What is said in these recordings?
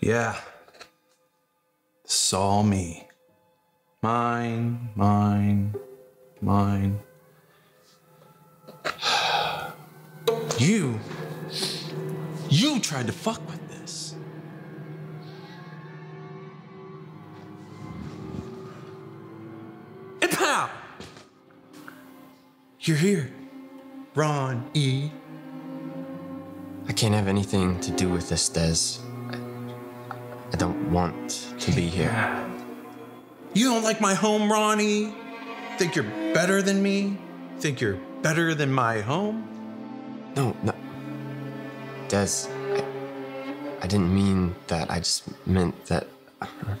Yeah. All me. Mine, mine, mine. You. You tried to fuck with this. And pow! You're here. Ron E. I can't have anything to do with this, Des. I, don't want to be here. You don't like my home, Ronnie? Think you're better than me? Think you're better than my home? No, no. Des, I, I didn't mean that. I just meant that. Uh-huh.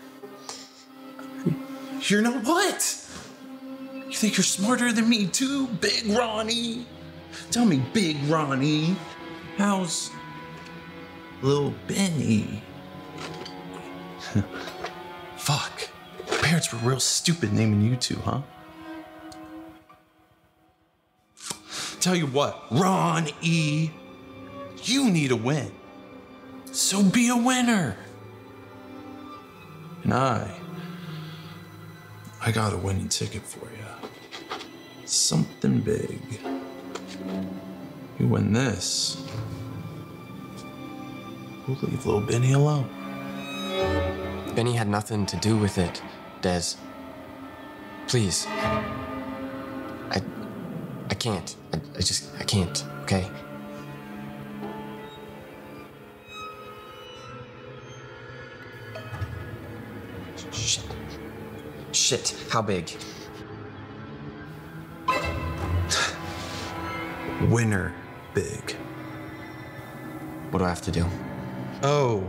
You're not what? You think you're smarter than me too, Big Ronnie? Tell me, Big Ronnie, how's little Benny? Fuck. Your parents were real stupid naming you two, huh? Tell you what, Ron E, you need a win. So be a winner. And I, I got a winning ticket for you. Something big. You win this. We'll leave little Benny alone. Benny had nothing to do with it, Des. Please. I. I can't. I, I just. I can't, okay? Shit. Shit. How big? Winner big. What do I have to do? Oh,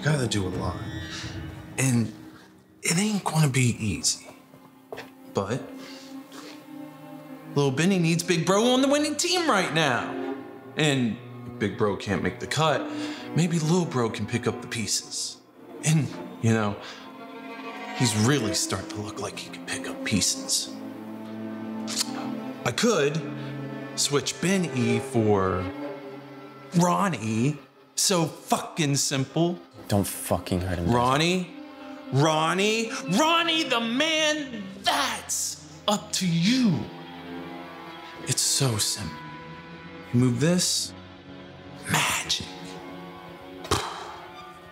you gotta do a lot. And it ain't gonna be easy. But little Benny needs Big Bro on the winning team right now. And if Big Bro can't make the cut, maybe Little Bro can pick up the pieces. And, you know, he's really starting to look like he can pick up pieces. I could switch Ben E for Ronnie. So fucking simple. Don't fucking hurt him. Ronnie, Ronnie, Ronnie the man, that's up to you. It's so simple. You move this, magic.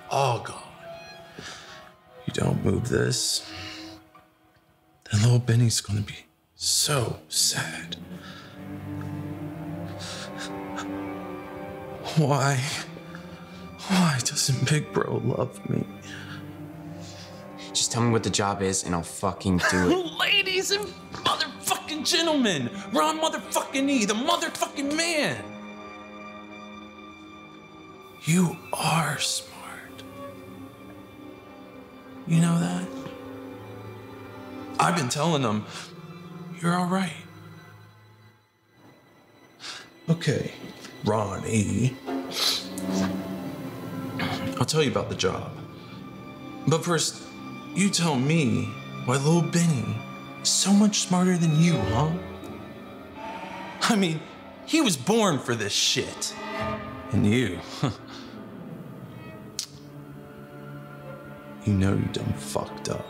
All gone. You don't move this, then little Benny's gonna be so sad. Why? Why doesn't Big Bro love me? Just tell me what the job is and I'll fucking do it. Ladies and motherfucking gentlemen, Ron motherfucking E, the motherfucking man. You are smart. You know that? I've been telling them you're all right. Okay, Ron E. I'll tell you about the job. But first, you tell me why little Benny is so much smarter than you, huh? I mean, he was born for this shit. And you, you know you done fucked up.